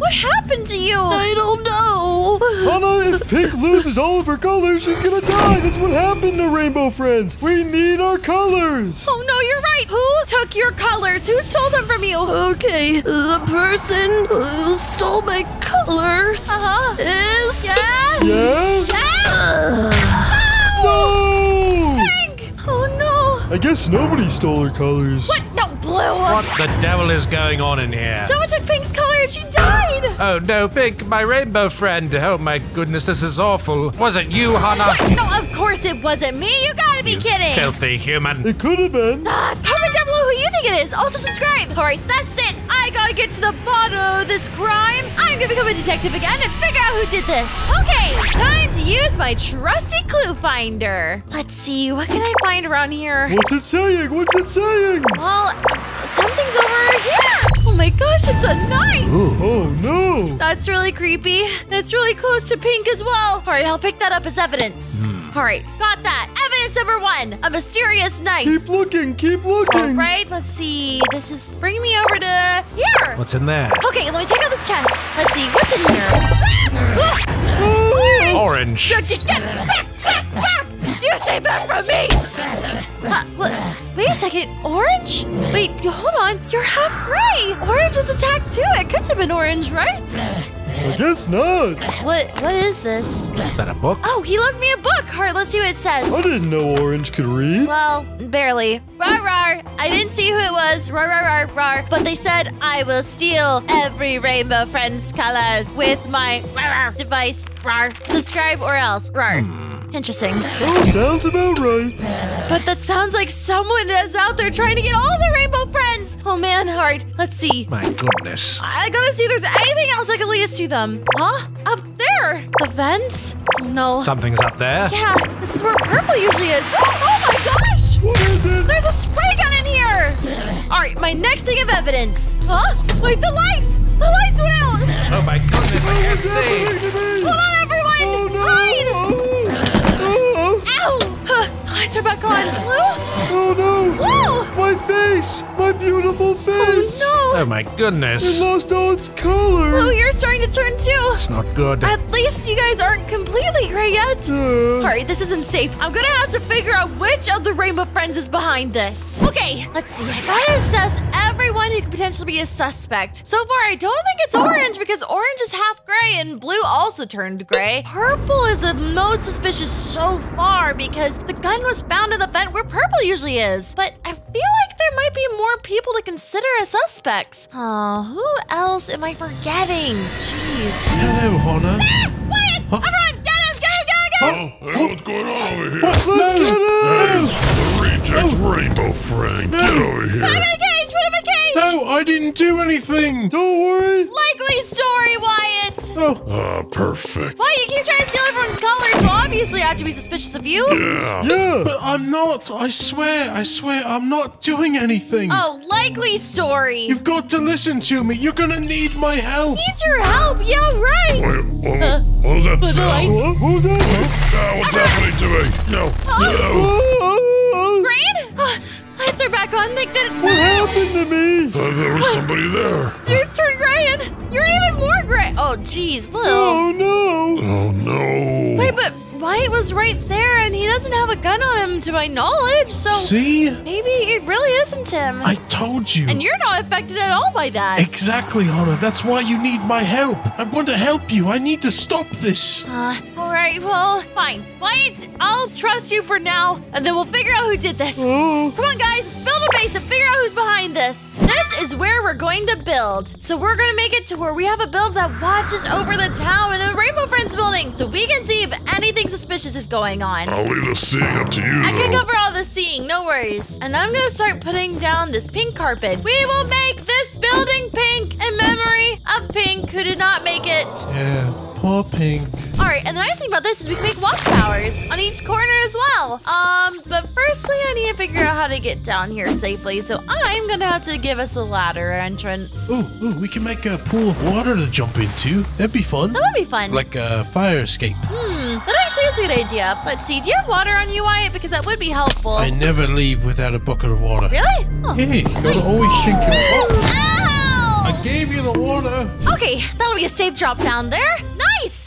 What happened to you? I don't know. Hana, if Pink loses all of her colors, she's gonna die. That's what happened to Rainbow Friends. We need our colors. Oh no, you're right. Who took your colors? Who stole them from you? Okay, the person who stole my colors Uh-huh. is. Yeah? Yeah? Yeah? No! Pink! No! I guess nobody stole her colors. What? No, Blue! What the devil is going on in here? Someone took Pink's color and she died! Oh no, Pink, my rainbow friend. Oh my goodness, this is awful. Was it you, Hana? No, of course it wasn't me. You gotta be kidding. Filthy human. It could have been. Ah, comment down below who you think it is. Also subscribe. All right, that's it. I gotta get to the bottom of this crime. I'm gonna become a detective again and figure out who did this. Okay, time to use my trusty clue finder. Let's see, what can I find around here? What's it saying? What's it saying? Well, something's over here. Oh my gosh, it's a knife. Oh no! That's really creepy. It's really close to pink as well. All right, I'll pick that up as evidence. Hmm. All right, got that. Evidence number one, a mysterious knife. Keep looking, keep looking. right, let's see. This is bringing me over to here. What's in there? Okay, let me check out this chest. Let's see what's in here. Ah! Oh, Orange. Get, get, get back, back, back! You stay back from me! Uh, what? Wait a second, orange? Wait, you- hold on. You're half gray. Orange was attacked too. It could have been orange, right? I guess not. What? What is this? Is that a book? Oh, he left me a book. All right, let's see what it says. I didn't know Orange could read. Well, barely. Rar rar. I didn't see who it was. Rar rar rar rar. But they said I will steal every Rainbow Friends colors with my rar rar device. Rar. Subscribe or else. Rar. Hmm. Interesting. Oh, sounds about right. But that sounds like someone is out there trying to get all the Rainbow Friends. Oh man, all right. Let's see. My goodness. I gotta see if there's anything else that can lead us to them. Huh? Up there. The vents? Oh no. Something's up there. Yeah, this is where purple usually is. Oh my gosh! What is it? There's a spray gun in here! Alright, my next thing of evidence. Huh? Wait, the lights! The lights went out! Oh my goodness, I can't oh, see. happening to me? Hold on, everyone! Oh no! Hide! Oh, Ow! Huh, the lights are back on. Blue? oh no! Whoa! My face! My beautiful face! Oh no! Oh my It goodness. lost all its no! color! Blue, you're starting to turn too. It's not good. At least you guys aren't completely gray yet. Uh, Alright, this isn't safe. I'm gonna have to figure out which of the Rainbow Friends is behind this. Okay, let's see. I gotta assess everyone who could potentially be a suspect. So far, I don't think it's orange because orange is half gray and blue also turned gray. Purple is the most suspicious so far because the gun was found in the vent where purple usually is. But I feel like there might be more people to consider as suspects. Oh, who else am I forgetting? Jeez. Hello, Hana. Ah, Wyatt! Everyone, get him, get him, get him, get him! Oh, hey, what's going on over here? let's get Hey, out! it's the rejects Rainbow Friend. Get over Put him here. In a cage! Put him in a cage! No, I didn't do anything. Don't worry! Likely story, Wyatt! Oh, Ah, perfect. Why you keep trying to steal everyone's colors? Well, obviously I have to be suspicious of you. Yeah. Yeah! but I'm not. I swear, I swear, I'm not doing anything. Oh, likely story. You've got to listen to me. You're gonna need my help. Need your help? Yeah, right. Wait, what, what was that But sound? What, what was that? Ah, what's happening to me? No, no. Oh, oh, Green? Oh, lights are back on. Thank what happened to me? Thought there was somebody there. You turned gray and you're even more gray. Oh, jeez, Blue. Oh no! Oh, no. Wait, but Wyatt was right there and he doesn't have a gun on him to my knowledge, so See? maybe it really isn't him. I told you. and you're not affected at all by that. Exactly, Hana. That's why you need my help. I want to help you. I need to stop this. Uh, all right, well, fine. Wyatt, I'll trust you for now, and then we'll figure out who did this. Oh, Come on, guys, let's build a base and figure out who's behind this. This is where we're going to build. So we're gonna make it to where we have a build that watches over the town in a Rainbow Friends building, so we can see if anything suspicious is going on. I'll leave the seeing up to you, I can cover all the seeing, no worries. And I'm gonna start putting down this pink carpet. We will make this building pink in memory of Pink, who did not make it. Yeah, poor Pink. All right, and the nice thing about this is we can make watchtowers on each corner as well. Um, but firstly, I need to figure out how to get down here safely. So I'm gonna have to give us a ladder entrance. Ooh, ooh, we can make a pool of water to jump into. That'd be fun. That would be fun. Like a fire escape. hmm, that actually is a good idea. Let's see, do you have water on you, Wyatt? Because that would be helpful. I never leave without a bucket of water. really? Oh. Hey, gotta always drink your. Oh, Ow! I gave you the water. Okay, that'll be a safe drop down there.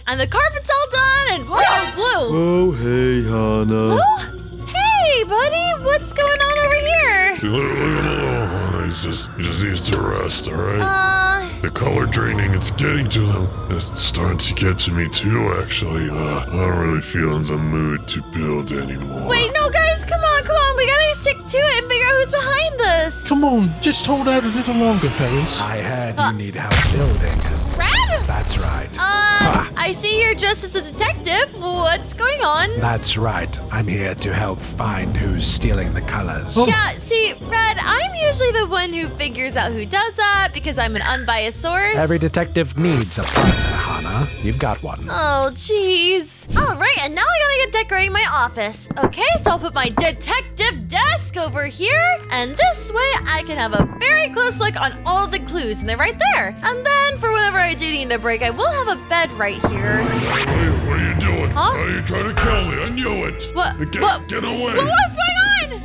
Nice! And the carpet's all done, and whoa, blue. Oh, hey, Hana. Oh, hey, buddy, what's going on over here? Leave him alone. He's just, he just needs to rest, all right? Uh, The color draining, it's getting to him. It's starting to get to me too, actually. Uh, I don't really feel in the mood to build anymore. wait, no, guys, come on, come on. We gotta stick to it and figure out who's behind this. Come on, just hold out a little longer, fellas. I heard you need help building. Red? That's right. Uh, I see you're just as a detective. What's going on? That's right. I'm here to help find who's stealing the colors. Oh. Yeah, see, Red, I'm usually the one who figures out who does that because I'm an unbiased source. Every detective needs a partner, Hana. You've got one. Oh, jeez. All right, and now I gotta get decorating my office. Okay, so I'll put my detective desk over here, and this way I can have a very close look on all the clues, and they're right there. And then for whenever I do need a break, I will have a bed right here. What are you, what are you doing? Huh? Are you trying to kill me? I knew it. What? Get, what? get away. Wha- What's going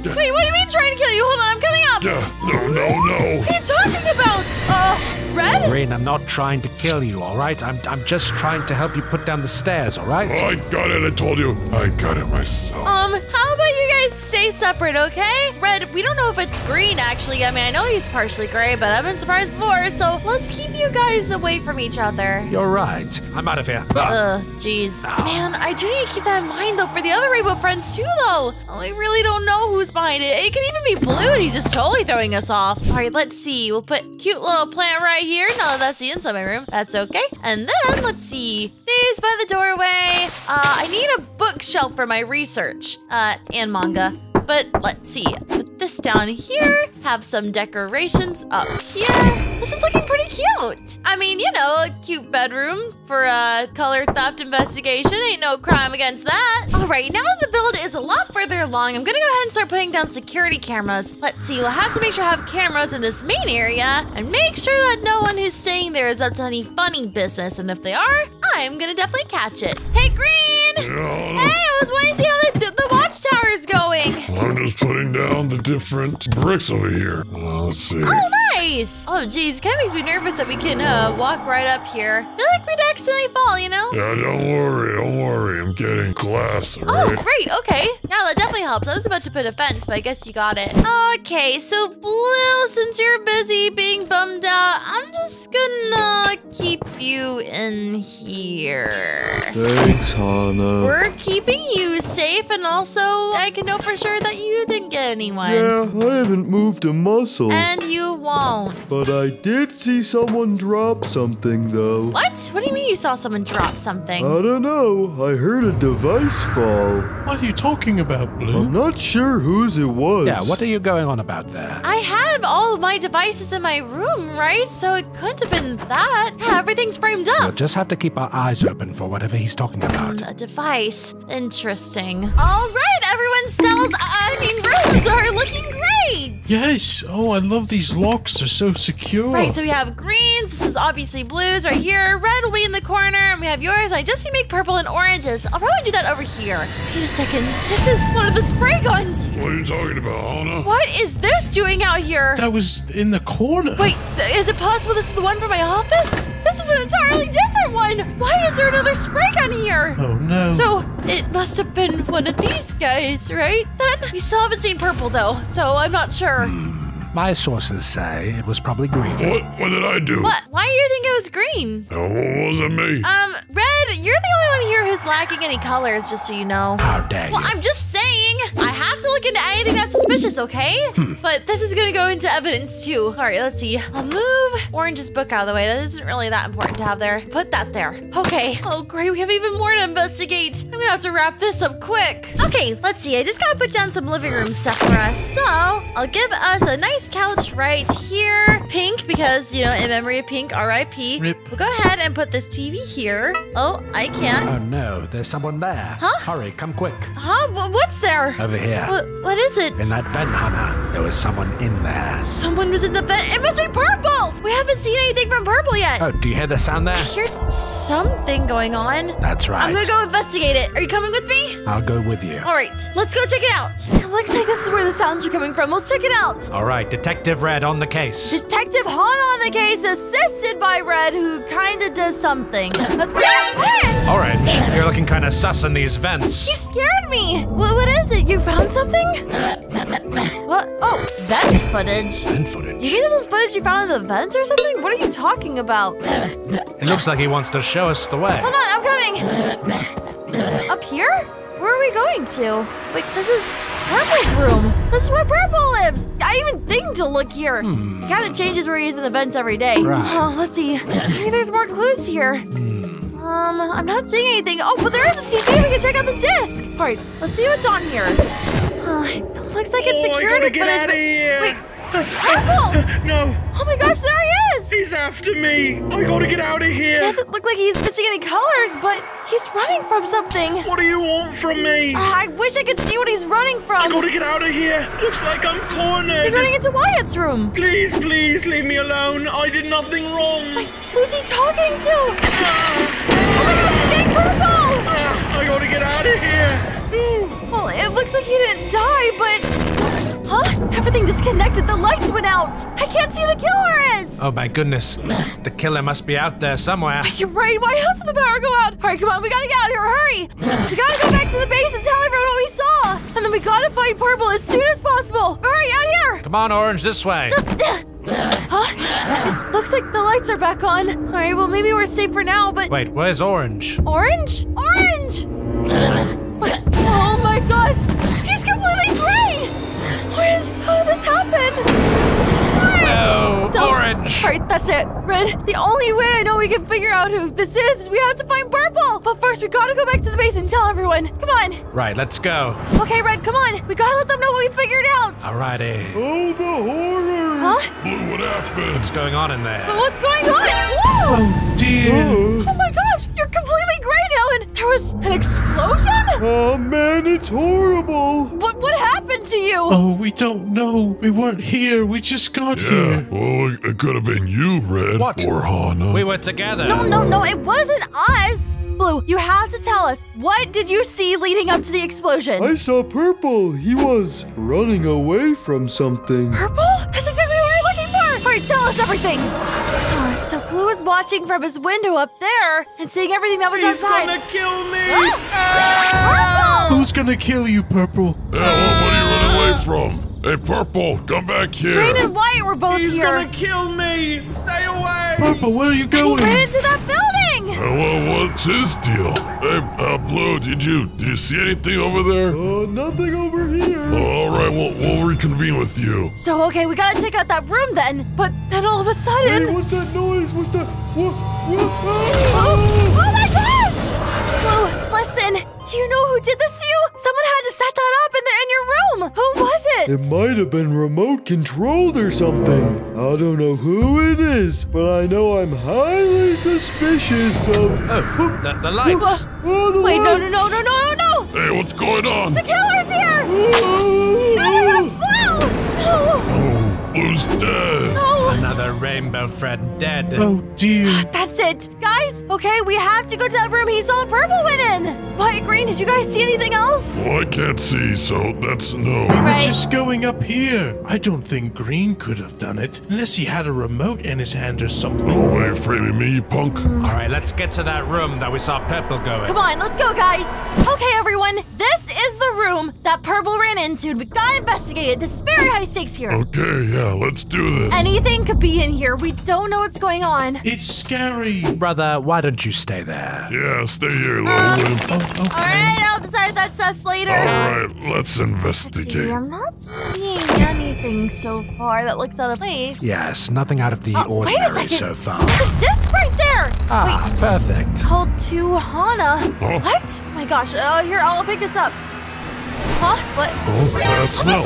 on? Wait, what do you mean trying to kill you? Hold on, I'm coming up. Yeah, no, no, no. What are you talking about? Uh, Red? Green, I'm not trying to kill you, all right? I'm, I'm just trying to help you put down the stairs, all right? I got it, I told you. I got it myself. Um, how about guys stay separate, okay? Red, we don't know if it's green, actually. I mean, I know he's partially gray, but I've been surprised before, so let's keep you guys away from each other. You're right. I'm out of here. Ah. Ugh, jeez. Man, I do need to keep that in mind, though, for the other Rainbow friends, too, though. We really don't know who's behind it. It could even be Blue, and he's just totally throwing us off. All right, let's see. We'll put cute little plant right here. Now that that's the inside of my room, that's okay. And then, let's see. These by the doorway. Uh, I need a bookshelf for my research uh, and manga. But let's see. Put this down here. Have some decorations up here. This is looking pretty cute. I mean, you know, a cute bedroom for a color theft investigation. Ain't no crime against that. All right, now that the build is a lot further along, I'm gonna go ahead and start putting down security cameras. Let's see, we'll have to make sure I have cameras in this main area and make sure that no one who's staying there is up to any funny business. And if they are, I'm gonna definitely catch it. Hey, Green! Yeah, Hey, I was waiting to see how the, the watchtower is going. I'm just putting down the different bricks over here. Uh, let's see. Oh, nice! Oh, geez, kind of makes me nervous that we can uh, walk right up here. I feel like we'd accidentally fall, you know? Yeah, don't worry, don't worry. I'm getting glass, Oh, great. Okay. Yeah, that definitely helps. I was about to put a fence, but I guess you got it. Okay, so Blue, since you're busy being bummed out, I'm just gonna keep you in here. Thanks, Hana. We're keeping you safe, and also I can know for sure that you didn't get anyone. Yeah, I haven't moved a muscle. And you won't. But I did see someone drop something, though. What? What do you mean you saw someone drop something? I don't know. I heard a device fall. What are you talking about, Blue? I'm not sure whose it was. Yeah, what are you going on about there? I have all of my devices in my room, right? So it couldn't have been that. Yeah, everything's framed up. We'll just have to keep our eyes open for whatever he's talking about. A device. Interesting. All right, everyone's cells, I I mean rooms are looking great. Yes. Oh, I love these locks. They're so secure. Right, so we have greens. This is obviously blues right here. Red will be in the corner, and we have yours. I just need to make purple and oranges. I'll probably do that over here. Wait a second. This is one of the spray guns. What are you talking about, Hana? What is this doing out here? that was in the corner. Wait, th- is it possible this is the one for my office? This is an entirely different one. Why is there another spray gun here? Oh no. So it must have been one of these guys, right? Then we still haven't seen purple though, so I'm not sure. My sources say it was probably green. What, what did I do? What? Why do you think it was green? No, it wasn't me. Um, Red, you're the only one here who's lacking any colors, just so you know. How dare Well, you? I'm just saying, I have to look into anything that's suspicious, okay? Hmm. But this is gonna go into evidence too. All right, let's see. I'll move Orange's book out of the way. That isn't really that important to have there. Put that there. Okay. Oh, great. We have even more to investigate. I'm gonna have to wrap this up quick. Okay, let's see. I just gotta put down some living room stuff for us. So I'll give us a nice couch right here. Pink, because, you know, in memory of Pink, RIP. Rip. We'll go ahead and put this TV here. Oh, I can't. Oh no, there's someone there. Huh? Hurry, come quick. Huh? What's there? Over here. What, what is it? In that vent, Hana, there was someone in there. Someone was in the bed. It must be purple. We haven't seen anything from purple yet. Oh, do you hear the sound there? I hear something going on. That's right. I'm gonna go investigate it. Are you coming with me? I'll go with you. All right, let's go check it out. It looks like this is where the sounds are coming from. Let's check it out. All right, Detective Red on the case. Detective Hana on the case, assisted by Red, who kinda does something. Orange! You're looking kind of sus in these vents. You scared me! What, what is it? You found something? What? Oh, vent footage. Vent Do footage. you mean this is footage you found in the vents or something? What are you talking about? It looks like he wants to show us the way. Hold on, I'm coming. Up here? Where are we going to? Wait, this is Purple's room. This is where Purple lives. I even think to look here. Hmm. He kind of changes where he is in the vents every day. Right. Oh, let's see. Maybe there's more clues here. Hmm. Um, I'm not seeing anything. Oh, but there is a TV. We can check out the disc. All right, let's see what's on here. Uh, it looks like it's Oh, I gotta get footage, outta but- here. Wait, Purple! No, Oh my gosh, there he is! He's after me. I gotta get out of It here. doesn't look like he's missing any colors, but he's running from something. What do you want from me? Ah, I wish I could see what he's running from. I gotta get out of here. Looks like I'm cornered. He's running into Wyatt's room. Please, please leave me alone. I did nothing wrong. Wait, who's he talking to? Oh my god, getting purple! Ah, I gotta get out of here. Ooh. Well, it looks like he didn't die, but... Huh? Everything disconnected. The lights went out. I can't see the killer is. Oh my goodness. The killer must be out there somewhere. You're right. Why else did the power go out? All right, come on. We gotta get out of here. Hurry. We gotta go back to the base and tell everyone what we saw. And then we gotta find Purple as soon as possible. All right, out here. Come on, Orange, this way. Huh? It looks like the lights are back on. All right, well, maybe we're safe for now, but... Wait, where's Orange? Orange? Orange! Oh my gosh! Happen? Orange! No, Orange! Alright, that's it. Red, the only way I know we can figure out who this is is we have to find Purple! But first, we gotta go back to the base and tell everyone. Come on! Right, let's go. Okay, Red, come on! We gotta let them know what we figured out! Alrighty. Oh, the horror! Huh? Blue, what happened? What's going on in there? What's going on? Whoa! Oh dear. Oh, Oh my gosh! You're completely gray now and there was an explosion? oh, man, it's horrible! What, what happened to you? Oh, we don't know. We weren't here. We just got Yeah, here. well, it, it could have been you, Red. What? Or Hana. We were together. No, no, no, it wasn't us! Blue, you have to tell us. What did you see leading up to the explosion? I saw Purple. He was running away from something. Purple? That's exactly what we were looking for! Alright, tell us everything! So Blue was watching from his window up there and seeing everything that was He's outside. He's gonna kill me. Ah! Purple! Who's gonna kill you, Purple? Yeah, well, what are you running away from? Hey, Purple, come back here. Green and Wyatt were both He's here. He's gonna kill me. Stay away. Purple, where are you And he going? ran into that building! Well, what's his deal? Hey, uh, Blue, did you did you see anything over there? Uh, nothing over here. Oh, all right, we'll, we'll reconvene with you. So, okay, we gotta check out that room then. But then all of a Hey, sudden. what's that noise? What's that? What? What? Oh, Ah! oh my gosh! Blue, listen. Do you know who did this to you? Someone had to set that up in the in your room. Who was it? It might have been remote controlled or something. I don't know who it is, but I know I'm highly suspicious of. Oh, the, the lights. Oh, the Wait, no, no, no, no, no, no, no! Hey, what's going on? The killer's here! Oh, my gosh, Blue! No! Oh, Blue's dead. No! Rainbow friend dead. Oh dear. That's it! Guys, okay, we have to go to that room he saw Purple went in! Wyatt Green, did you guys see anything else? Well, I can't see, so that's no. We were Right. just going up here. I don't think Green could have done it unless he had a remote in his hand or something. No way, framing me, punk. All right, let's get to that room that we saw Purple go in. Come on, let's go, guys! Okay, everyone, this is the room that Purple ran into, and we gotta investigate it. This is very high stakes here. Okay, yeah, let's do this. Anything could be in here. We don't know what's going on. It's scary. Brother, why don't you stay there? Yeah, stay here, little Um, wimp. Oh, okay. Alright, I'll decide that's us later. All right, let's Let's see, investigate. I'm not seeing anything so far that looks out of place. Yes, nothing out of the Oh, wait a ordinary second. so far. There's a disc right there! Ah, Wait, perfect. called to Hana. Huh? What? Oh my gosh. Oh, here, I'll pick this up. Huh? What? Oh, bad smell.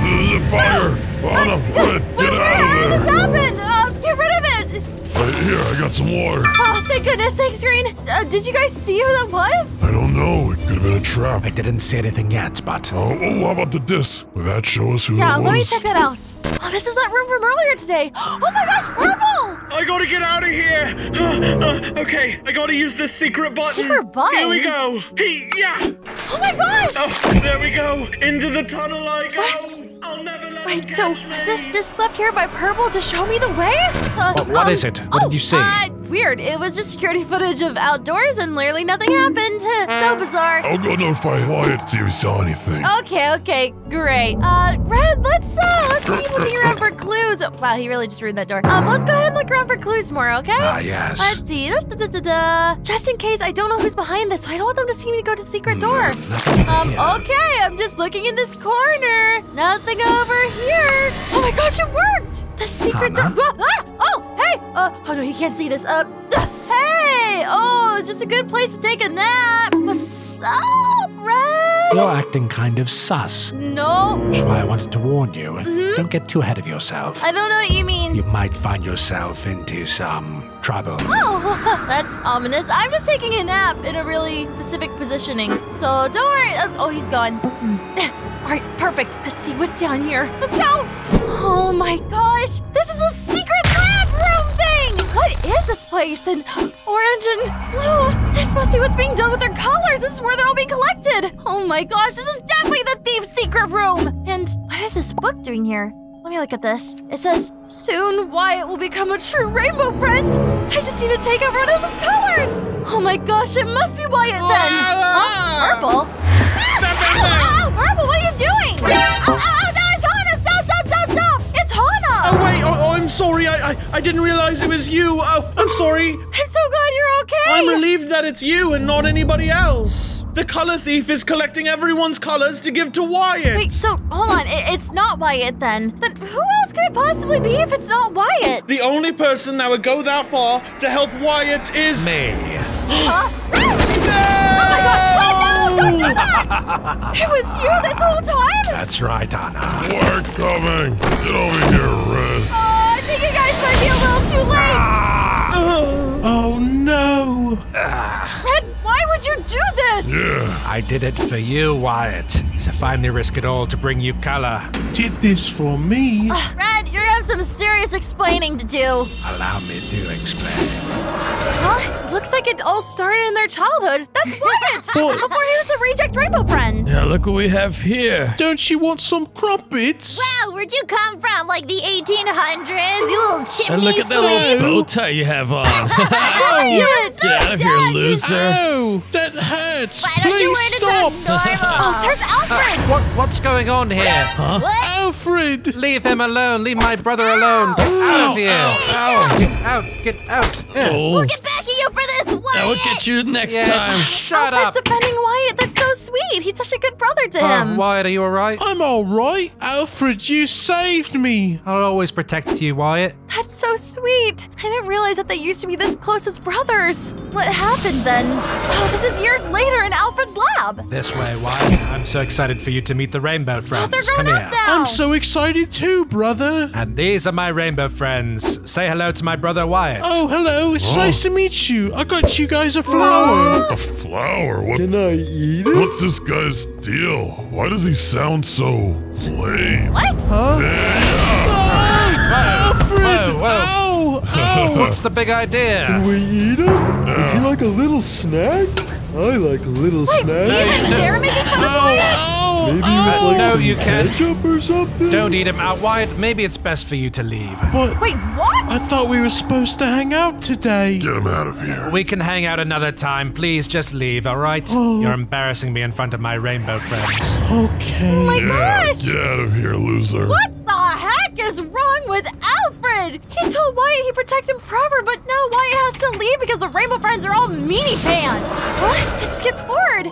There's a fire. Wait, get wait, out of this there. happen? Uh, get rid of it! Right here, I got some water. Oh, thank goodness. Thanks, Green. Uh, did you guys see who that was? I don't know. It could have been a trap. I didn't see anything yet, but Oh, oh, how about the disc? Will that show us who Yeah, it was? let me check that out. Oh, this is that room from earlier today. Oh my gosh, Purple! I gotta get out of here. Uh, okay, I gotta use this secret button. Secret button? Here we go. Hey, yeah. Oh my gosh! Oh, there we go. Into the tunnel I go. I'll never let Wait, so is this just left here by Purple to show me the way? Uh, What- what is it? What did you see? Uh, weird. It was just security footage of outdoors and literally nothing happened. so bizarre. I'll go notify Wyatt to see if he saw anything. Okay, okay, great. Uh, Red, let's uh, let's keep looking around for clues. Wow, he really just ruined that door. Um, let's go ahead and look around for clues more, okay? Ah, yes. Let's see. Da, da, da, da, da. Just in case I don't know who's behind this, so I don't want them to see me go to the secret door. Um, okay, I'm just looking in this corner. Nothing over here. Oh my gosh, it worked! The secret door. Ah, oh, hey! Uh, oh no, he can't see this. Uh, hey! Oh, it's just a good place to take a nap. What's up, Red? You're acting kind of sus. No, That's why I wanted to warn you. Mm-hmm. Don't get too ahead of yourself. I don't know what you mean. You might find yourself into some trouble. Oh, that's ominous. I'm just taking a nap in a really specific positioning. So don't worry. Um, oh, he's gone. All right, perfect. Let's see what's down here. Let's go. Oh my gosh. This is a secret lab room thing. What is this place? And orange and blue. This must be what's being done with their colors. This is where they're all being collected. Oh my gosh. This is definitely the thief's secret room. And what is this book doing here? Let me look at this. It says, Soon Wyatt will become a true rainbow friend. I just need to take everyone else's colors. Oh my gosh, it must be Wyatt then. Huh? Oh, purple? Ow, ow, Purple, what are you doing? Ow, ow, ow, no, it's Hana! Stop, stop, stop, stop! It's Hana! Oh wait, oh, oh, I'm sorry. I, I I didn't realize it was you. Oh, I'm sorry. I'm so glad you're okay. I'm relieved that it's you and not anybody else. The color thief is collecting everyone's colors to give to Wyatt. Wait, so hold on. It, it's not Wyatt then. Then who else could it possibly be if it's not Wyatt? The only person that would go that far to help Wyatt is Me. Huh? Oh my god! Wait, no! Don't do that! It was you this whole time? That's right, Anna. Wyatt coming! Get over here, Red. Oh, I think you guys might be a little too late. Ah! Oh no! Red, why would you do this? Yeah. I did it for you, Wyatt. To finally risk it all to bring you color. Did this for me? Ah, Red, you have some serious explaining to do. Allow me to explain. Huh? Looks like it all started in their childhood. That's Wyatt! What? Before he was the reject rainbow friend. Now look what we have here. Don't you want some crumpets? Wow, where'd you come from? Like the 1800s? You little chimney And look at that sweep. little bow tie you have on. You're so Get out of here, loser. Oh, that hurts. Why don't Please learn to stop. talk normal? Oh, there's Alfred! What, what's going on here? what? Alfred! Leave him alone. Leave my brother alone. Get out of here. Ow. Get out. Get out. Oh, We'll get back at you for this, Wyatt! I will get you next Yeah, time. Shut Alfred's up. defending Wyatt. That's so sweet. He's such a good brother to Oh, him. Wyatt, are you alright? I'm alright. Alfred, you saved me. I'll always protect you, Wyatt. That's so sweet. I didn't realize that they used to be this close as brothers. What happened then? Oh, this is years later in Alfred's lab. This way, Wyatt. I'm so excited for you to meet the Rainbow Oh, Friends. they're Come grown here. up now. I'm so excited too, brother. And these are my Rainbow Friends. Say hello to my brother Wyatt. Oh, hello. It's Oh. nice to meet you. I got you guys a flower. A flower? What? Can I eat it? What's this guy's deal? Why does he sound so lame? What? Huh? Oh, Alfred! Whoa, whoa. Ow! Ow! What's the big idea? Can we eat him? Is he like a little snack? I like a little Wait, snacks. even they're making fun of Wyatt? Ow! Maybe with Ow! like No, some you can't. ketchup or something? Don't eat him out, Wyatt. Maybe it's best for you to leave. But Wait, what? I thought we were supposed to hang out today. Get him out of here. We can hang out another time. Please just leave, all right? Oh. You're embarrassing me in front of my rainbow friends. Okay. Oh my Yeah, gosh! get out of here, loser. What the heck is wrong with Alfred? He told Wyatt he'd protect him forever, but now Wyatt has to leave because the Rainbow Friends are all meanie pants. What? Let's skip forward.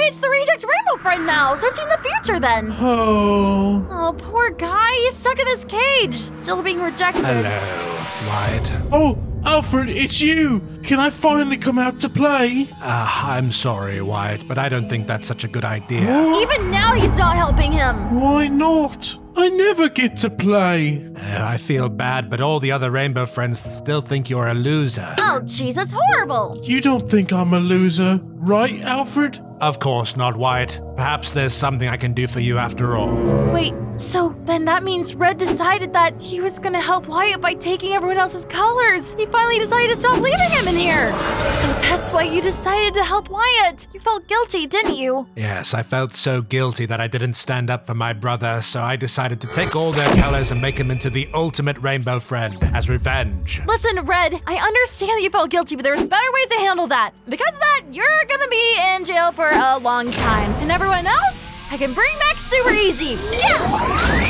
Wyatt's the reject Rainbow Friend now, so it's in the future then. Oh. Oh, poor guy. He's stuck in this cage, still being rejected. Hello, Wyatt. Oh, Alfred, it's you. Can I finally come out to play? Ah, I'm sorry, Wyatt, but I don't think that's such a good idea. What? Even now, he's not helping him. Why not? I never get to play. Uh, I feel bad, but all the other rainbow friends still think you're a loser. Oh, jeez, that's horrible. You don't think I'm a loser, right, Alfred? Of course not, Wyatt. Perhaps there's something I can do for you after all. Wait, so then that means Red decided that he was gonna help Wyatt by taking everyone else's colors. He finally decided to stop leaving him in here. So that's why you decided to help Wyatt. You felt guilty, didn't you? Yes, I felt so guilty that I didn't stand up for my brother, so I decided to take all their colors and make him into the ultimate rainbow friend as revenge. Listen, Red, I understand that you felt guilty, but there's a better ways to handle that. Because of that, you're gonna be in jail for a long time. And everyone else, I can bring back super easy. Yeah!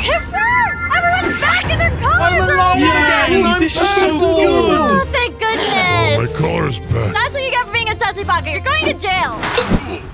It worked! Everyone's back in their colors! I'm alive Yay, again! I'm this is so purple! good. Oh, thank goodness! Oh, My goodness! collar's back. That's what you get for being a sassy pocket. You're going to jail.